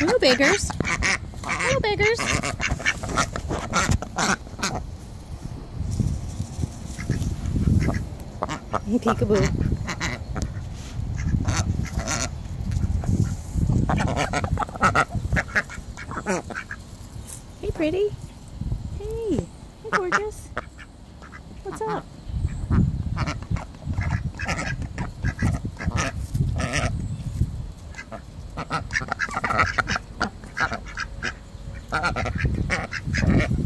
Hello, beggars. Hello, beggars. Hey, peekaboo. Hey, pretty. Hey. Hey, gorgeous. What's up? Ha ha ha ha ha ha!